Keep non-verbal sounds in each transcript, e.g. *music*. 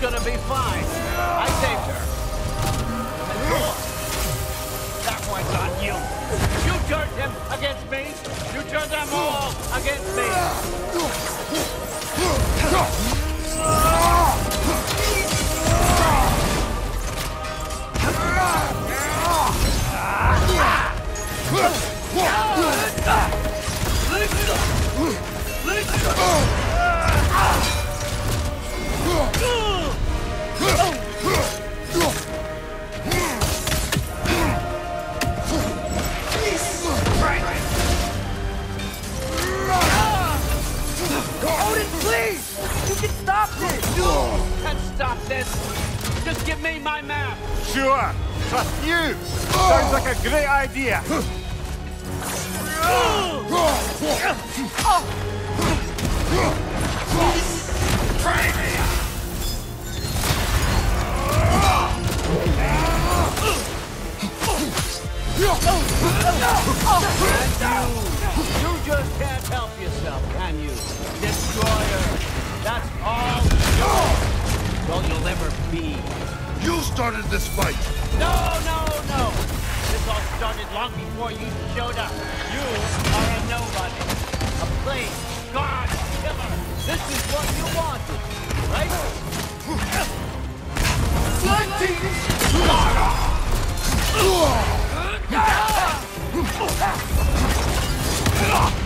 gonna be fine. I saved her. That one's on you. You turned him against me. You turned them all against me. Me my map. Sure. Trust you. Sounds like a great idea. You started this fight! No, no, no. This all started long before you showed up. You are a nobody. A plague, god, killer. This is what you wanted, right? Uh, *laughs* *laughs*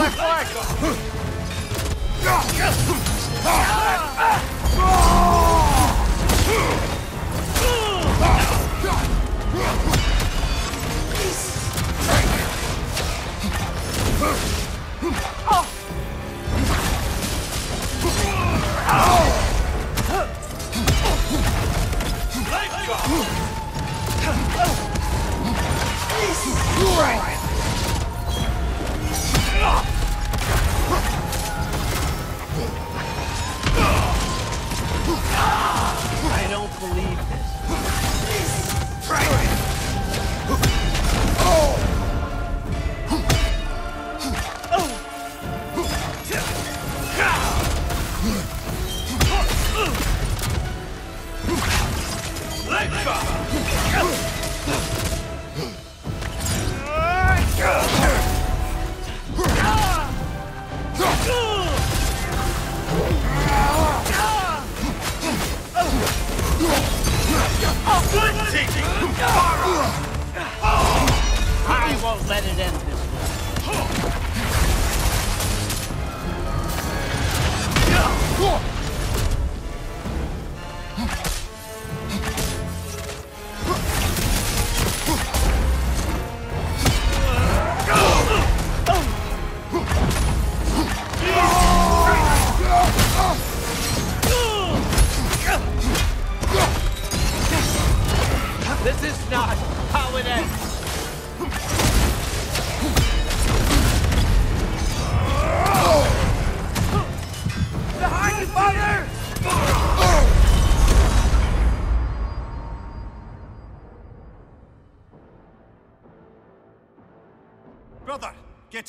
Left leg. I won't let it end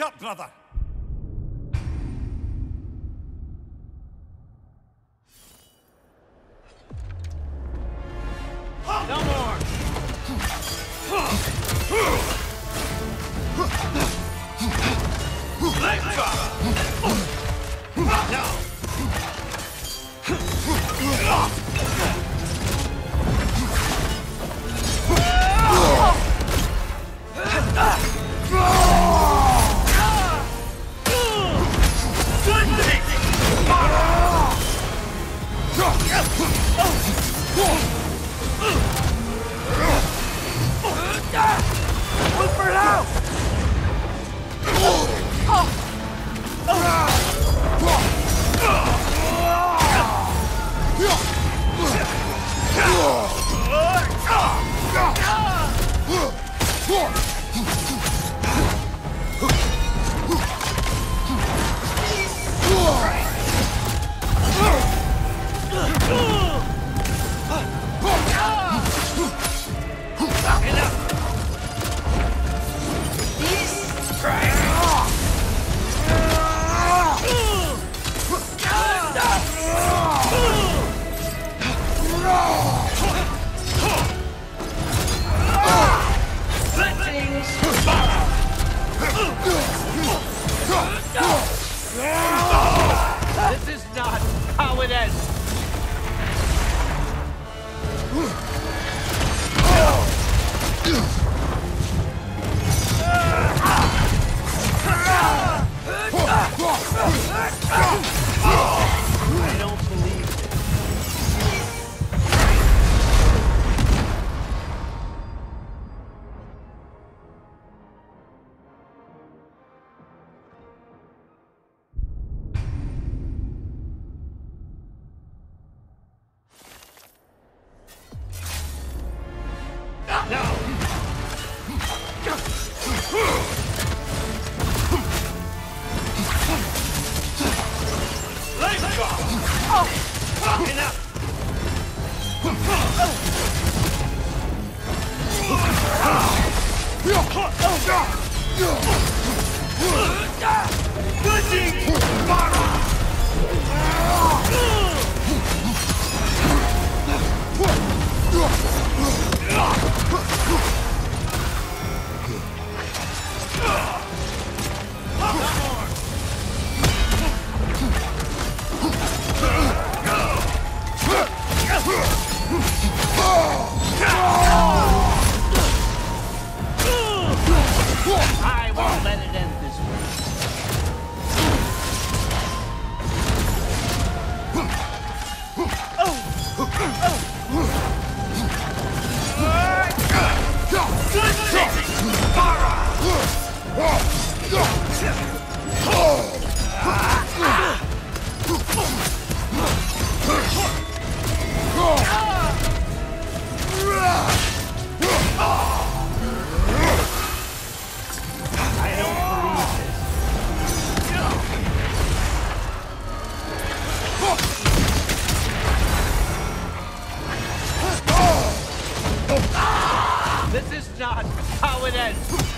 up, brother. 四破 This is not how it ends. Huh! I how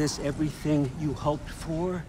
this everything you hoped for?